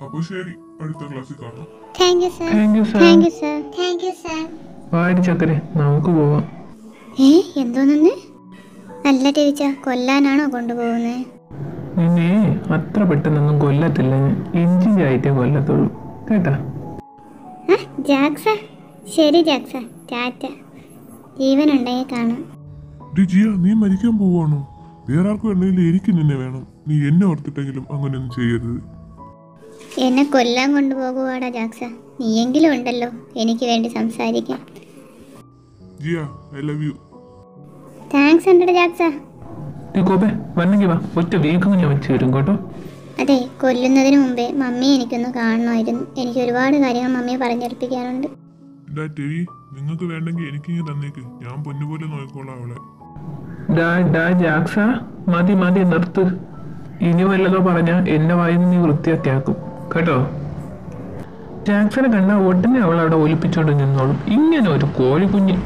അപ്പോൾ ശരി അടുത്ത ക്ലാസ്സിൽ കാണാം. Thank you sir thank you sir thank you sir thank you sir വാടി ചക്കരെ നമുക്ക് പോവാം. ഏ എന്തോന്നെ നല്ല ടീച്ചർ കൊല്ലാനാണോ കൊണ്ടുപോകുന്നത് നിന്നെ അത്ര പെട്ടെന്നൊന്നും കൊല്ലത്തില്ല. ഇഞ്ചി ആയിട്ടേ കൊല്ലത്തുള്ളൂ. കേട്ടാ? ജാക്സ ശരി ജാക്സ ടാറ്റ. ജീവനുണ്ടെങ്കിൽ കാണാം. ജിയ നീ മരിക്കാൻ പോവാണോ? വേറെ ആർക്കും എണ്ണയിൽ എനിക്ക് നിന്നെ വേണം. നീ എന്നെ ഓർത്തിട്ടെങ്കിലും അങ്ങനെയൊന്നും ചെയ്യരുത്. എന്നെ കൊല്ലാൻ കൊണ്ടുപോകുവാടാ ജാക്സ. നീയെങ്കിലും ഉണ്ടല്ലോ. എനിക്ക് വേണ്ടി സംസാരിക്കാൻ Jiya I love you thanks ഉണ്ട് ജാക്സ. കോപ്പേ വന്നെങ്കിൽ വാ. ഒറ്റ വീക്കം ഞാൻ വെച്ച് തരും കേട്ടോ. അതെ കൊല്ലുന്നതിന് മുമ്പേ മമ്മി എനിക്കൊന്ന് കാണണമായിരുന്നു. എനിക്ക് ഒരുപാട് കാര്യങ്ങൾ മമ്മിയെ പറഞ്ഞേൽപ്പിക്കാനുണ്ട്. നിങ്ങൾക്ക് വേണ്ടെങ്കിൽ എനിക്ക് തന്നേക്ക്. ഞാൻ പൊന്നുപോലെ നോക്കിക്കോളാം അവളെ. ഡാ ഡാ ജാക്സ. മതി മതി നിർത്ത്. ഇനി വല്ലതോ പറഞ്ഞ എന്നെ വായിന്ന് നീ വൃത്തിയാക്കിയാക്കും. കേട്ടോ? ജാക്സനെ കണ്ട ഉടനെ അവൾ അവിടെ ഒലിപ്പിച്ചോണ്ട് നിന്നോളും. ഇങ്ങനെ ഒരു കോഴി കുഞ്ഞ്.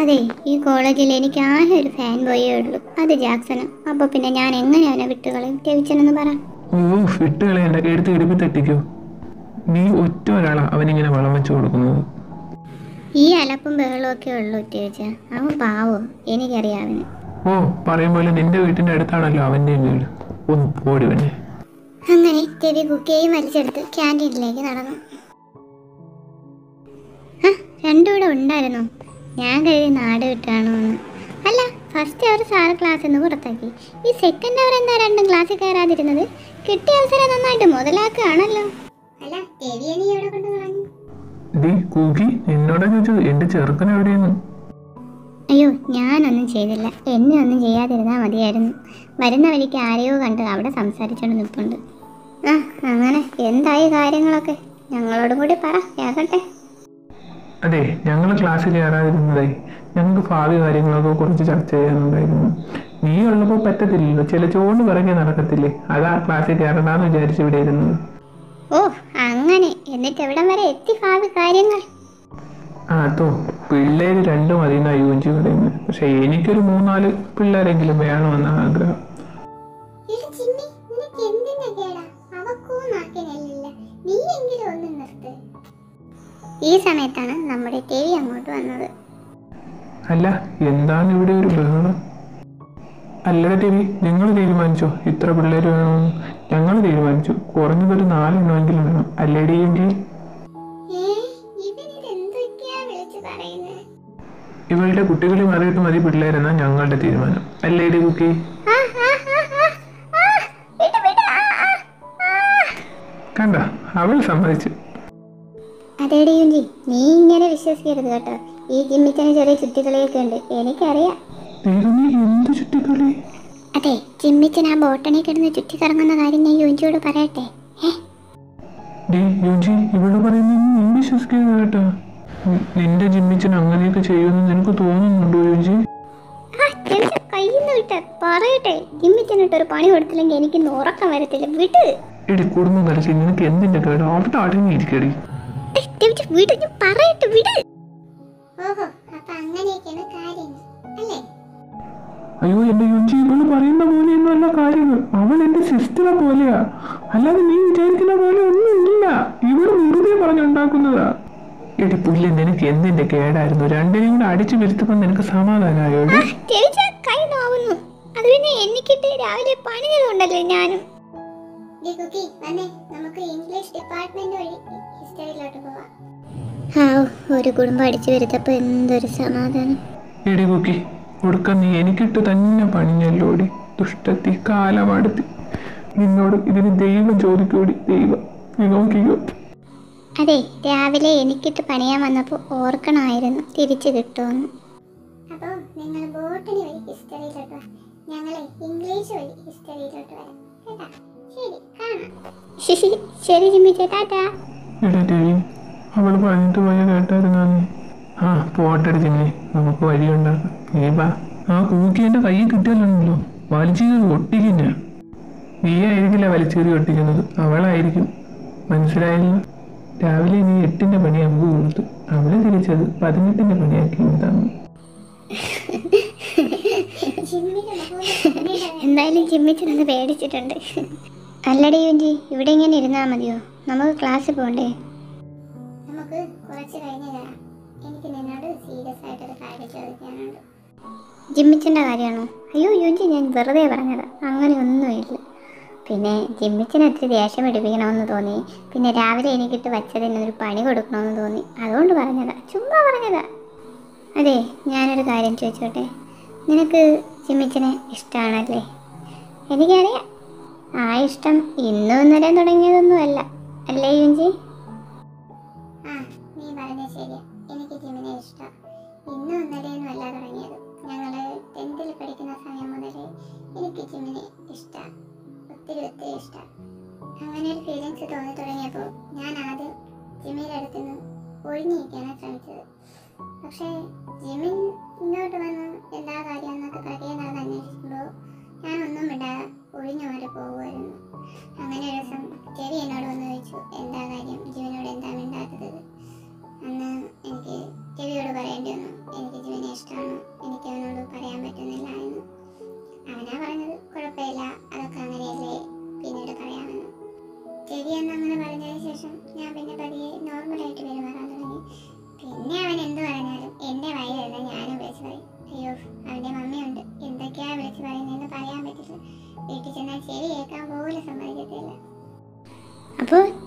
അതെ ഈ കോളേജിൽ എനിക്ക് ആകെ ഒരു ഫാൻ ബോയേ ഉള്ളൂ. അത് ജാക്സണ്. അപ്പൊ പിന്നെ ഞാൻ എങ്ങനെ അവനെ വിട്ടുകളയും? രവിച്ചനെന്ന് പറ. ഓ വിട്ടുകളെ എന്റെ എടുത്ത് തെറ്റിക്കോ നീ ഒറ്റ ഒരാളാ അവനിങ്ങനെ വളം വെച്ച് കൊടുക്കുന്നത്. ഈ അലപ്പും ബഹളവും ഒക്കെ ഉള്ളൂ രവിച്ച. അവൻ പാവോ? എനിക്കറിയാം അവന്. ഓ പറയും പോലെ നിന്റെ വീട്ടിന്റെ അടുത്താണല്ലോ അവന്റെ വീട്. ഒന്ന് പോടി വേണേ അങ്ങനെ രവി കുക്കിയെയും വലിച്ചെടുത്ത് ക്യാന്റീനിലേക്ക് നടന്നു. ആ രണ്ടും കൂടെ ഉണ്ടായിരുന്നു. ഞാൻ കരുതി നാട് വിട്ടാണോ എന്ന് അല്ല ഫസ്റ്റ് അവർ സാറ് ക്ലാസ്സിൽ നിന്ന് പുറത്താക്കി. ഈ സെക്കൻഡ് അവർ എന്താ രണ്ടും ക്ലാസ്സിൽ കയറാതിരുന്നത്? കിട്ടിയ അവസരം നന്നായിട്ട് മുതലാക്കുകയാണല്ലോ. അല്ല രവിയെ നീ എവിടെ കൊണ്ട് കളഞ്ഞു? ഡി കൂക്കി എന്നോടാ ചോദിച്ചത് എന്റെ ചെറുക്കൻ എവിടെയെന്ന്? അയ്യോ ഞാനൊന്നും ചെയ്തില്ല. എന്നെ ഒന്നും ചെയ്യാതിരുന്നാൽ മതിയായിരുന്നു. വരുന്ന വഴിക്ക് ആരെയോ കണ്ട് അവിടെ സംസാരിച്ചോണ്ട് നിൽപ്പുണ്ട് ആ അങ്ങനെ. എന്തായി കാര്യങ്ങളൊക്കെ? ഞങ്ങളോടും കൂടി പറ കേൾക്കട്ടെ. അതെ ഞങ്ങൾ ക്ലാസ്സിൽ കയറാതിരുന്നതേ ഞങ്ങൾക്ക് ഭാവി കാര്യങ്ങളൊക്കെ കുറച്ച് ചർച്ച ചെയ്യാനുണ്ടായിരുന്നു. നീ ഉള്ളപ്പോൾ പറ്റത്തില്ലല്ലോ. ചില ചോണ്ട് പിറകെ നടക്കത്തില്ലേ? അതാ ക്ലാസ്സിൽ കയറണ്ടാന്ന് വിചാരിച്ചു ഇവിടെ ഇരുന്നത്. ഓ അങ്ങനെ. എന്നിട്ട് എവിടം വരെ എത്തി ഭാവി കാര്യങ്ങൾ? ആ അതോ. പിള്ളേര് രണ്ടും എന്നാ യോജിച്ച് പറയുന്നത് പക്ഷെ എനിക്കൊരു മൂന്നാൽ പിള്ളേരെങ്കിലും വേണമെന്നാണ് ആഗ്രഹം. ഈ സമയത്താണ് നമ്മുടെ ടെവി അങ്ങോട്ട് വന്നത്. അല്ല എന്താണ് ഇവിടെ ഒരു ബഹളം? അല്ലട ടിവി നിങ്ങൾ തീരുമാനിച്ചോ? ഇത്ര പിള്ളേർ വേണമെന്ന്. ഞങ്ങൾ തീരുമാനിച്ചു. കുറഞ്ഞതൊരു നാലെണ്ണമെങ്കിലും വേണം. അല്ലേടി എങ്കിൽ ഇവളുടെ കുട്ടികളെ മാറിയിട്ട് മതി പിള്ളേരെന്നാ ഞങ്ങളുടെ തീരുമാനം. അല്ലേടി കുക്കി? കണ്ട? അവൾ സമ്മതിച്ചു. അതേടി യുഞ്ചി നീ ഇങ്ങനെ വിശ്വസിക്കരുത് കേട്ടോ. ഈ ജിമ്മിച്ചന് ചെറിയ ചുറ്റിക്കളിയൊക്കെ ഉണ്ട്. എനിക്കറിയാം. അതെ ജിമ്മിച്ചൻ ആ ബോട്ടണി കിടന്ന് ചുറ്റിക്കറങ്ങുന്ന കാര്യം ഞാൻ യുഞ്ചിയോട് പറയട്ടെ. നിന്റെ ജിമ്മിച്ചൻ അങ്ങനെയൊക്കെ ചെയ്യുമെന്ന് നിനക്ക് തോന്നുന്നുണ്ടോ യുജി? ആ, ടെൻഷൻ കയ്യിന്ന് വിട്ട് പറയട്ടെ. ജിമ്മിച്ചനിട്ട് ഒരു പണി കൊടുത്തില്ലെങ്കിൽ എനിക്ക്ന്ന് ഉറക്കം വരത്തില്ല. വിട്. എടി കുടുംബം നിനക്ക് എന്തിന്റെ കേടോ? അവിടെ അടങ്ങിയിരിക്കടി. വിട് ഞാൻ പറയട്ടെ വിട്. ഓഹോ അപ്പൊ അങ്ങനെയൊക്കെയാണ് കാര്യങ്ങൾ അല്ലേ? അയ്യോ എന്റെ യുജി ഇവൾ പറയുന്ന പോലെയൊന്നും അല്ല കാര്യങ്ങൾ. അവൾ എന്റെ സിസ്റ്ററെ പോലെയാ. അല്ലാതെ നീ വിചാരിക്കുന്ന പോലെ ഒന്നും ഇല്ല ഇവൾ വെറുതെ പറഞ്ഞുണ്ടാക്കുന്നതാ എടി പുല്ല് നിനക്ക് എന്തിന്റെ കേടായിരുന്നു? രണ്ടിനെയും കൂടെ അടിച്ചു വരുത്തപ്പോ നിനക്ക് സമാധാനമായോ? കൈ നോവുന്നു. അത് പിന്നെ എനിക്കിട്ട് രാവിലെ പണി ചെയ്തുകൊണ്ടല്ലേ ഞാനും നമുക്ക് ഇംഗ്ലീഷ് ഡിപ്പാർട്ട്മെന്റ് വഴി ഹിസ്റ്ററിയിലോട്ട് പോവാം. ഒരു കുടുംബം അടിച്ചു വരുത്തപ്പോ എന്തൊരു സമാധാനം. എടി കുക്കി കൊടുക്ക നീ എനിക്കിട്ട് തന്നെ പണിഞ്ഞല്ലോടി ദുഷ്ടത്തി കാലമടുത്തി നിന്നോട് ഇതിന് ദൈവം ചോദിക്കൂടി ദൈവം. നീ നോക്കിക്കോ. അതെ രാവിലെ എനിക്കിട്ട് പണിയാൻ വന്നപ്പോൾ ഓർക്കണമായിരുന്നു തിരിച്ചു കിട്ടുമെന്ന്. അപ്പോൾ നിങ്ങൾ ബോട്ടണി വഴി ഹിസ്റ്ററിയിലോട്ട് വാ. ഞങ്ങളെ ഇംഗ്ലീഷ് വഴി ഹിസ്റ്ററിയിലോട്ട് വരാം. കേട്ടാ? ശരി കാണാം. ശരി ജിമ്മി ചേട്ടാ എടാ ടെവി അവൾ പറഞ്ഞിട്ട് പോയ കേട്ടായിരുന്നു നീ ആ പോട്ടെടി ജിമ്മി നമുക്ക് വഴിയുണ്ടാക്കാം. നീ വാ. ആ കൂക്കി എന്റെ കയ്യിൽ കിട്ടിയല്ലോ വലിച്ചീറി ഒട്ടിക്കുന്ന നീ ആയിരിക്കില്ല വലിച്ചീറി ഒട്ടിക്കുന്നത്? അവളായിരിക്കും. മനസ്സിലായില്ല? രാവിലെ നീ എട്ടിന്റെ പണി നമുക്ക് കൊടുത്തു. അവൾ തിരിച്ചത് പതിനെട്ടിന്റെ പണിയാക്കി തന്നു എന്തായാലും ജിമ്മിച്ചനൊന്ന് പേടിച്ചിട്ടുണ്ട്. അല്ലടി യുഞ്ചി ഇവിടെ ഇങ്ങനെ ഇരുന്നാൽ മതിയോ? നമുക്ക് ക്ലാസ് പോകണ്ടേ നമുക്ക് കുറച്ച് കഴിഞ്ഞ് തരാം എനിക്ക് നിന്നോട് സീരിയസ് ആയിട്ടൊരു കാര്യം ചോദിക്കാനുണ്ട്. ജിമ്മിച്ചന്റെ കാര്യമാണോ? അയ്യോ യുഞ്ചി ഞാൻ വെറുതെ പറഞ്ഞത്. അങ്ങനെ ഒന്നുമില്ല പിന്നെ ജിമ്മിച്ചന് ഒത്തിരി ദേഷ്യം പിടിപ്പിക്കണമെന്ന് തോന്നി. പിന്നെ രാവിലെ എനിക്കിട്ട് വച്ചതിന് ഒരു പണി കൊടുക്കണമെന്ന് തോന്നി. അതുകൊണ്ട് പറഞ്ഞതാ. ചുമ്മാ പറഞ്ഞതാ. അതെ ഞാനൊരു കാര്യം ചോദിച്ചോട്ടെ? നിനക്ക് ജിമ്മിച്ചനെ ഇഷ്ടമാണല്ലേ എനിക്കറിയാം. ആ ഇഷ്ടം. ഇന്നും ഇന്നലെയും തുടങ്ങിയതൊന്നുമല്ല. അല്ലേ യുഞ്ചി ആ നീ ശരിയാ. എനിക്ക് ജിമിനെ ഇഷ്ടം. അല്ല തുടങ്ങിയത്. ഞങ്ങൾ പഠിക്കുന്ന സമയം മുതൽ എനിക്ക് ജിമിനെ ഇഷ്ടം. ഇഷ്ടം. ഫീലിങ്സ് തോന്നി തുടങ്ങിയപ്പോൾ ഞാൻ ആദ്യം ജിമ്മിന്റെ ഒഴിഞ്ഞിരിക്കാനാണ് ശ്രമിച്ചത്. പക്ഷേ ജിമ്മിൻ ഇങ്ങോട്ട് വന്ന് എന്താ കാര്യം എന്നൊക്കെ നടന്ന് അന്വേഷിക്കുമ്പോൾ ഞാനൊന്നും മിണ്ടാതെ ഒഴിഞ്ഞു മാറി പോകുമായിരുന്നു അങ്ങനെ ഒരു ദിവസം ചെവി എന്നോട് വന്ന് ചോദിച്ചു എന്താ കാര്യം? ജീവനോട് എന്താ മിണ്ടാത്തത്? അന്ന് എനിക്ക് ചെവിയോട് പറയേണ്ടി വന്നു. എനിക്ക് ജീവനെ ഇഷ്ടമാണ്. എനിക്ക് അവനോട് പറയാൻ പറ്റുന്നില്ല എന്ന്. അവനാ പറഞ്ഞത്. കുഴപ്പമില്ല.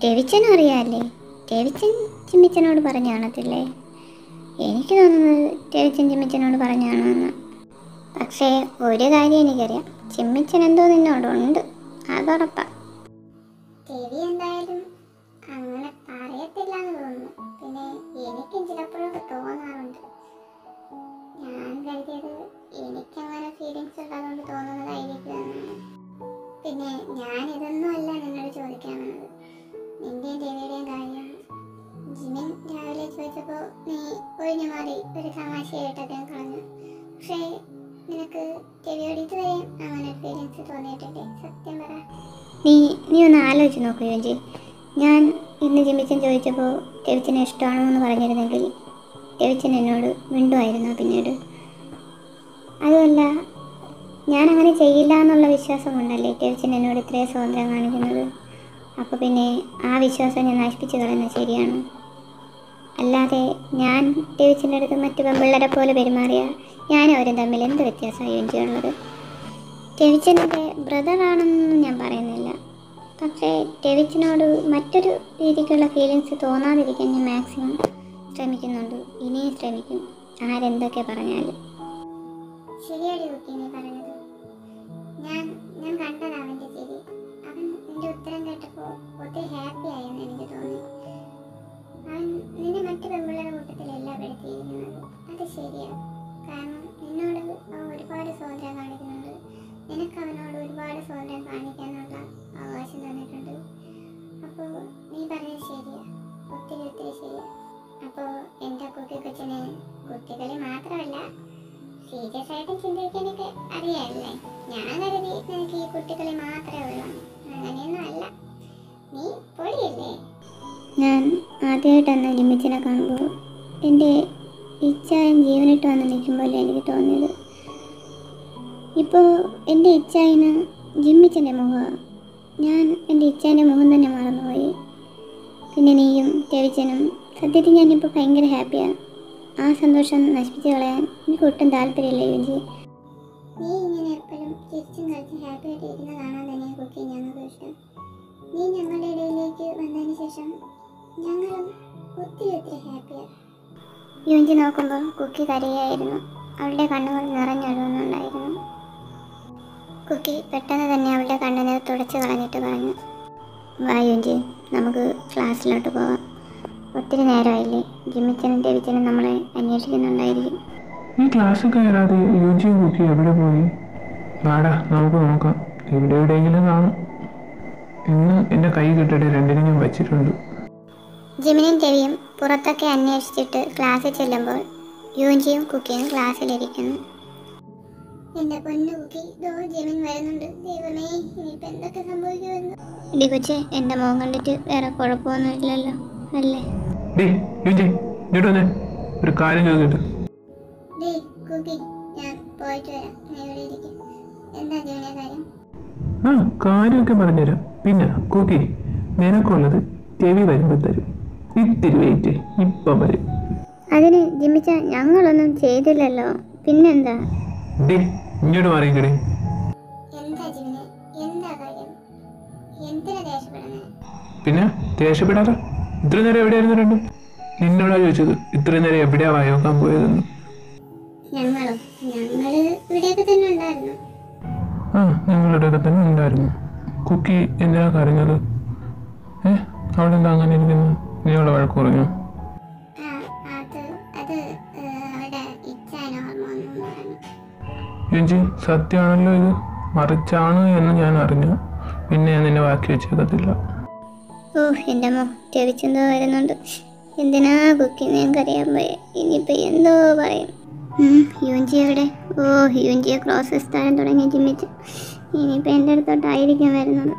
രവിച്ചനും അറിയാമല്ലേ രവിച്ചൻ ചിമ്മിച്ചനോട് പറഞ്ഞു കാണത്തില്ലേ എനിക്ക് തോന്നുന്നത് രവിച്ചൻ ചിമ്മിച്ചനോട് പറഞ്ഞാണെന്ന്. പക്ഷേ ഒരു കാര്യം എനിക്കറിയാം. ചിമ്മിച്ചൻ എന്തോ നിന്നോടുണ്ട് അതുറപ്പാ എന്തായാലും അങ്ങനെ എന്ന് തോന്നുന്നു. പിന്നെ ഞാൻ ഫീലിങ്സ് പിന്നെ ഞാൻ ഇതൊന്നും അല്ല ഒരു തമാശയായിട്ടൊക്കെ കളഞ്ഞു. പക്ഷേ നിനക്ക് രവിയോട് ഇതുവരെയും അങ്ങനെ ഫീലിങ്സ് തോന്നിയിട്ടില്ലേ? സത്യം പറ. നീ നീ ഒന്ന് ആലോചിച്ച് നോക്കൂ യോജി ഞാൻ ഇന്ന് ജിമിച്ചൻ ചോദിച്ചപ്പോൾ രവിച്ചനെ ഇഷ്ടമാണോ എന്ന് പറഞ്ഞിരുന്നെങ്കിൽ രവിച്ചൻ എന്നോട് മിണ്ടുമായിരുന്നു പിന്നീട്. അതുമല്ല ഞാൻ അങ്ങനെ ചെയ്യില്ല എന്നുള്ള വിശ്വാസം കൊണ്ടല്ലേ രവിച്ചൻ എന്നോട് ഇത്രയും സ്വാതന്ത്ര്യം കാണിക്കുന്നത്? അപ്പോൾ പിന്നെ ആ വിശ്വാസം ഞാൻ നശിപ്പിച്ച് കളയുന്നത് ശരിയാണോ? അല്ലാതെ ഞാൻ ടീച്ചറിന്റെ അടുത്ത് മറ്റു പെമ്പിള്ളരെ പോലെ പെരുമാറിയ ഞാൻ അവരും തമ്മിൽ എന്ത് വ്യത്യാസമായി എനിക്കുള്ളത്? ടെവിച്ചനൊക്കെ ബ്രദറാണെന്നൊന്നും ഞാൻ പറയുന്നില്ല. പക്ഷേ ടെവിച്ചനോട് മറ്റൊരു രീതിക്കുള്ള ഫീലിങ്സ് തോന്നാതിരിക്കാൻ ഞാൻ മാക്സിമം ശ്രമിക്കുന്നുണ്ട്. ഇനിയും ശ്രമിക്കും. ആരെന്തൊക്കെ പറഞ്ഞാലും. ശരിയാണ് കുട്ടി പറഞ്ഞത്. ഞാൻ ഞാൻ കണ്ടതാണ് അവന്റെ ചിരി. അവൻ എന്റെ ഉത്തരം കേട്ടപ്പോൾ ഒത്തിരി ഹാപ്പി ആയെന്ന് എനിക്ക് തോന്നി. നിന്നെ മറ്റു പെമ്പിള്ളയുടെ കൂട്ടത്തിലല്ല പെടുത്തിയിരിക്കുന്നത് അത് ശരിയാണ്. കാരണം നിന്നോട് ഒരുപാട് സ്വാതന്ത്ര്യം കാണിക്കുന്നുണ്ട്. നിനക്ക് അവനോട് ഒരുപാട് സ്വാതന്ത്ര്യം കാണിക്കാനുള്ള അവകാശം തന്നിട്ടുണ്ട്. അപ്പോൾ നീ പറഞ്ഞത് ശരിയാ. ഒത്തിരി ശരിയാ. അപ്പോൾ എന്റെ കുട്ടി കൊച്ചിന് മാത്രമല്ല സീരിയസ് ആയിട്ട് ചിന്തിക്കാനൊക്കെ അറിയാമല്ലേ ഞാൻ കരുതി നിനക്ക് ഈ കുട്ടികളെ മാത്രമേ എന്റെ ഇച്ഛായൻ ജീവനിട്ട് വന്ന് നിൽക്കുമ്പോൾ എനിക്ക് തോന്നിയത്. ഇപ്പോൾ എന്റെ ഇച്ഛായന് ജിമ്മിച്ചന്റെ മുഖമാണ് ഞാൻ എന്റെ ഇച്ഛാന്റെ മുഖം തന്നെ മറന്നുപോയി. പിന്നെ നീയും രവിച്ചനും സത്യത്തിൽ ഞാനിപ്പോൾ ഭയങ്കര ഹാപ്പിയാണ്. ആ സന്തോഷം നശിപ്പിച്ച് കളയാൻ എനിക്ക് ഒട്ടും താല്പര്യമില്ല യുജി നീ ഇങ്ങനെ എപ്പോഴും ചിരിച്ചും കളിച്ചും ഹാപ്പി ആയിട്ട് ഇരിക്കുന്ന കാണാൻ തന്നെ കുക്കി ഞങ്ങൾക്ക് നീ ഞങ്ങളുടെ ഇടയിലേക്ക് വന്നതിന് ശേഷം ഞങ്ങളും ഒത്തിരി ഒത്തിരി ഹാപ്പിയാണ് യുഞ്ചി നോക്കുമ്പോൾ കുക്കി കരയായിരുന്നു അവളുടെ കണ്ണുകൾ നിറഞ്ഞൊഴുകുന്നുണ്ടായിരുന്നു. കുക്കി പെട്ടെന്ന് തന്നെ അവളുടെ കണ്ണിനെ തുടച്ചു കളഞ്ഞിട്ട് പറഞ്ഞു വാ യുഞ്ചി നമുക്ക് ക്ലാസ്സിലോട്ട് പോവാം. ഒത്തിരി നേരമായില്ലേ. ജിമ്മിച്ചനും രവിച്ചനും നമ്മളെ അന്വേഷിക്കുന്നുണ്ടായിരിക്കും. ഈ ക്ലാസ് കയറാതെ യുജി കുക്കി എവിടെ പോയി? വാടാ നമുക്ക് നോക്കാം. ഇവിടെ എവിടെയെങ്കിലും കാണും. ഇന്ന് എന്റെ കൈ കിട്ടട്ടെ രണ്ടിനും ഞാൻ വച്ചിട്ടുണ്ട്. ജിമിനും രവിയും പുറത്തൊക്കെ അന്വേഷിച്ചിട്ട് ക്ലാസ്സിൽ ചെല്ലുമ്പോൾ യൂഞ്ചിയും കുക്കിയും ക്ലാസ്സിലിരിക്കുന്നു. എന്റെ പൊന്നു കുക്കി ദോ ജിമിൻ വരുന്നുണ്ട്. ദൈവമേ ഇനിയിപ്പോ എന്തൊക്കെ സംഭവിക്കുമെന്ന്? കൊച്ചെ എന്റെ മുഖം കണ്ടിട്ട് വേറെ കുഴപ്പമൊന്നും ഇല്ലല്ലോ അല്ലേ? ഒരു കാര്യം ചോദിച്ചിട്ട് ഞാൻ പോയിട്ട് വരാം. നീ ഇവിടെ ഇരിക്കും. എന്താ ജിമിനെ കാര്യം? ആ കാര്യമൊക്കെ പറഞ്ഞുതരാം. പിന്നെ കുക്കി നിനക്കുള്ളത് ചെവി വരുമ്പോൾ തരും. ഇത്തിരി വെയിറ്റ് ഇപ്പം വരും. അതിന് ജിമിച്ച ഞങ്ങളൊന്നും ചെയ്തില്ലല്ലോ. പിന്നെന്താ? ഡേ ഇങ്ങോട്ട് മാറിയിക്കടേ എന്താ ജിമിന്? എന്താ കാര്യം? എന്തിനാ ദേഷ്യപ്പെടുന്നത് പിന്നെ ദേഷ്യപ്പെടാതെ ഇത്ര നേരം എവിടെയായിരുന്നു രണ്ടും? നിന്നോടാ ചോദിച്ചത് ഇത്ര നേരം എവിടെയാ വായോക്കാൻ പോയതെന്ന്. ഞങ്ങളോ? ഞങ്ങൾ ഇവിടെയൊക്കെ തന്നെ ഉണ്ടായിരുന്നു. ആ ഞങ്ങളുടെ ഒക്കെ തന്നെ ഉണ്ടായിരുന്നു. കുക്കി എന്തിനാ കരഞ്ഞത്? ഏ അവിടെ എന്താ അങ്ങനെ ഇരിക്കുന്നത്? അവളെ വഴക്ക് പറഞ്ഞു? ചേച്ചി സത്യമാണല്ലോ ഇത്. മറിച്ചാണ് എന്ന് ഞാൻ അറിഞ്ഞു. പിന്നെ ഞാൻ നിന്നെ വാക്കി വെച്ചേക്കത്തില്ല ഓ എന്റെ അമ്മ ചെവിച്ചെന്തോ വരുന്നുണ്ട് എന്തിനാ കുക്കിംഗ് ഞാൻ കറിയാൻ പോയെ? ഇനിയിപ്പോൾ എന്തോ പറയും. യുഞ്ചി എവിടെ? ഓ യുഞ്ചിയെ ക്രോസ് സ്ഥാനം തുടങ്ങി ജിമ്മിച്ച്. ഇനിയിപ്പോൾ എന്റെ അടുത്തോട്ടായിരിക്കും വരുന്നത്.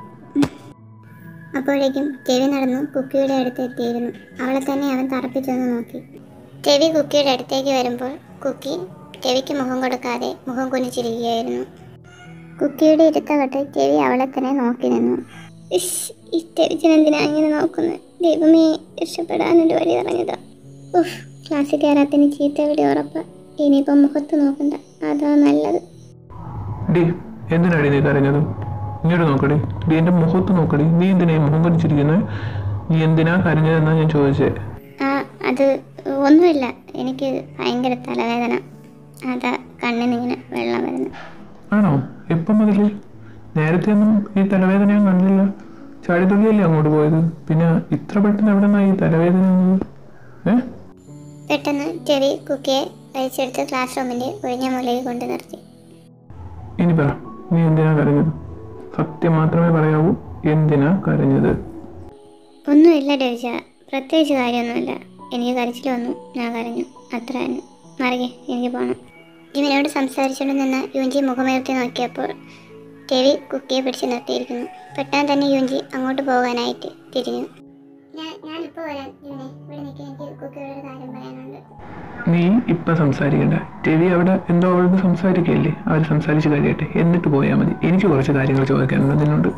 അപ്പോഴേക്കും ചെവി നടന്നു കുക്കിയുടെ അടുത്ത് എത്തിയിരുന്നു അവളെ തന്നെ അവൻ തറപ്പിച്ചൊന്ന് നോക്കി. ചെവി കുക്കിയുടെ അടുത്തേക്ക് വരുമ്പോൾ കുക്കി ചെവിക്ക് മുഖം കൊടുക്കാതെ മുഖം കുനിച്ചിരിക്കുകയായിരുന്നു. കുക്കിയുടെ ഇരുത്തകട്ട് ചെവി അവളെ തന്നെ നോക്കി നിന്നു. ഇഷ്, ഈ ടെലിച്ചനെന്തിനാ ഇങ്ങനെ നോക്കുന്നത് ദൈവമേ രക്ഷപ്പെടാനൊരു വഴി പറഞ്ഞതാ ഉഫ് ക്ലാസ്സിൽ കയറാത്തിന് ചീത്ത വിളി ഉറപ്പ്. ഇനിയിപ്പോ മുഖത്ത് നോക്കണ്ട. അതാ നല്ലത്. എന്തിനാണ് എന്തിനാടി നീ കരഞ്ഞത്? ഇങ്ങോട്ട് നോക്കടി. നീ എന്റെ മുഖത്ത് നോക്കടി. നീ എന്തിനാ ഈ മുഖം കടിച്ചിരിക്കുന്നത് നീ എന്തിനാ കരഞ്ഞതെന്നാ ഞാൻ ചോദിച്ചേ. അത് ഒന്നുമില്ല. എനിക്ക് ഭയങ്കര തലവേദന. അതാ കണ്ണിനിങ്ങനെ വെള്ളം വരുന്നു. ആണോ? എപ്പം മുതൽ നേരത്തെ ഒന്നും ഈ തലവേദന ഞാൻ കണ്ടില്ല. ചാടിത്തുള്ളിയല്ലേ അങ്ങോട്ട് പോയത്? പിന്നെ ഇത്ര പെട്ടെന്ന് എവിടെ നിന്നാ ഈ തലവേദന പെട്ടെന്ന് ചെറിയ കുക്കിയെ വലിച്ചെടുത്ത് ക്ലാസ് റൂമിന്റെ ഒഴിഞ്ഞ മുലയിൽ കൊണ്ട് നിർത്തി. ഇനി പറ. നീ എന്തിനാ കരഞ്ഞത്? സത്യം മാത്രമേ പറയാവൂ. എന്തിനാ കരഞ്ഞത്? ഒന്നുമില്ല ഡേവിച്ച പ്രത്യേകിച്ച് കാര്യമൊന്നുമില്ല. എനിക്ക് കരച്ചിൽ വന്നു. ഞാൻ കരഞ്ഞു. അത്ര തന്നെ. മറികെ എനിക്ക് പോകണം ജിമിനോട് സംസാരിച്ചുകൊണ്ട് നിന്ന് യുവഞ്ചി മുഖമുയർത്തി നോക്കിയപ്പോൾ രവി കുക്കിയെ പിടിച്ച് നിർത്തിയിരിക്കുന്നു. പെട്ടെന്ന് തന്നെ യുവഞ്ചി അങ്ങോട്ട് പോകാനായിട്ട് തിരിഞ്ഞു. ഞാൻ ഞാനിപ്പോൾ വരാം ജിമിനെ. നീ ഇപ്പം സംസാരിക്കണ്ട. രവി അവിടെ എന്തോ അവളോട് സംസാരിക്കുകയല്ലേ അവർ സംസാരിച്ച് കഴിയട്ടെ എന്നിട്ട് പോയാൽ മതി. എനിക്ക് കുറച്ച് കാര്യങ്ങൾ ചോദിക്കാനുണ്ട്. നിന്നോട്